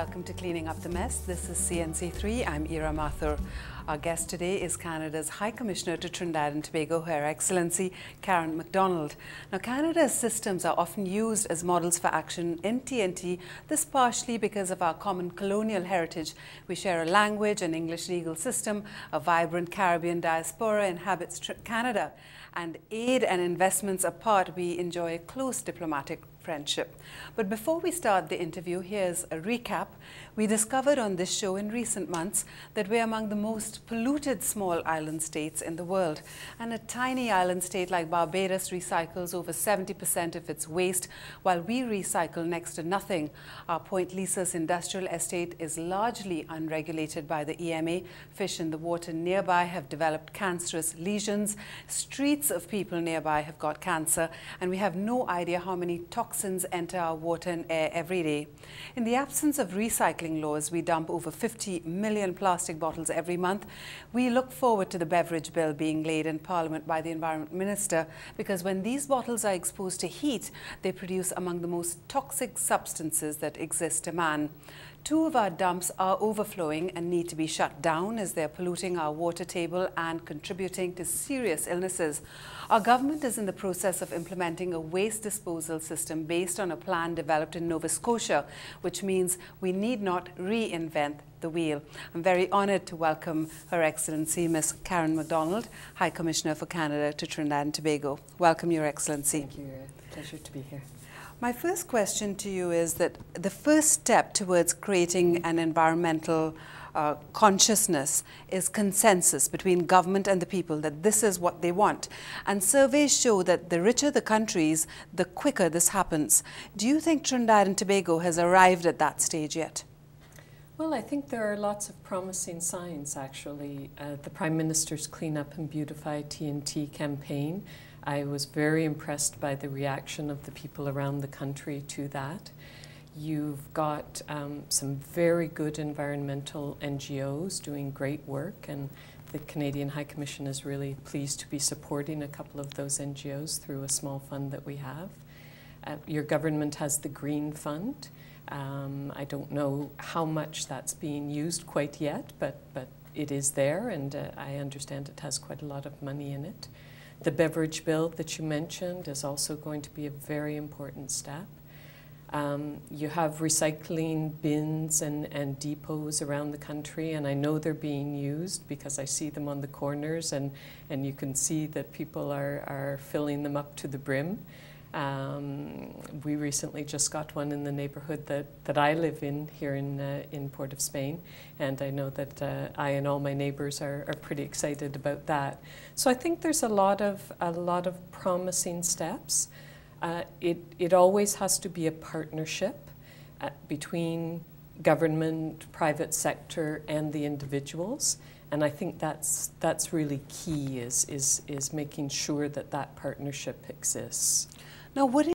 welcome to Cleaning Up the Mess. This is CNC3. I'm Ira Mathur. Our guest today is Canada's High Commissioner to Trinidad and Tobago, Her Excellency Karen McDonald. Now, Canada's systems are often used as models for action in TNT, this partially because of our common colonial heritage. We share a language, an English legal system, a vibrant Caribbean diaspora inhabits Canada, and aid and investments apart, we enjoy a close diplomatic friendship. But before we start the interview, here's a recap. We discovered on this show in recent months that we're among the most polluted small island states in the world. And a tiny island state like Barbados recycles over 70% of its waste, while we recycle next to nothing. Our Point Lisas industrial estate is largely unregulated by the EMA. Fish in the water nearby have developed cancerous lesions. Streets of people nearby have got cancer. And we have no idea how many toxins enter our water and air every day. In the absence of recycling, laws, we dump over 50 million plastic bottles every month. We look forward to the beverage bill being laid in Parliament by the Environment Minister because when these bottles are exposed to heat, they produce among the most toxic substances that exist to man. Two of our dumps are overflowing and need to be shut down as they're polluting our water table and contributing to serious illnesses. Our government is in the process of implementing a waste disposal system based on a plan developed in Nova Scotia, which means we need not reinvent the wheel. I'm very honoured to welcome Her Excellency Ms. Karen McDonald, High Commissioner for Canada to Trinidad and Tobago. Welcome, Your Excellency. Thank you. Pleasure to be here. My first question to you is that the first step towards creating an environmental uh, consciousness is consensus between government and the people that this is what they want. And surveys show that the richer the countries, the quicker this happens. Do you think Trinidad and Tobago has arrived at that stage yet? Well, I think there are lots of promising signs, actually. Uh, the Prime Minister's Clean Up and Beautify TNT campaign I was very impressed by the reaction of the people around the country to that. You've got um, some very good environmental NGOs doing great work, and the Canadian High Commission is really pleased to be supporting a couple of those NGOs through a small fund that we have. Uh, your government has the Green Fund. Um, I don't know how much that's being used quite yet, but, but it is there, and uh, I understand it has quite a lot of money in it. The beverage bill that you mentioned is also going to be a very important step. Um, you have recycling bins and, and depots around the country, and I know they're being used because I see them on the corners, and, and you can see that people are, are filling them up to the brim. Um, we recently just got one in the neighborhood that, that I live in here in, uh, in Port of Spain, and I know that uh, I and all my neighbors are, are pretty excited about that. So I think there's a lot of, a lot of promising steps. Uh, it, it always has to be a partnership uh, between government, private sector, and the individuals. And I think that's, that's really key is, is, is making sure that that partnership exists. Now, what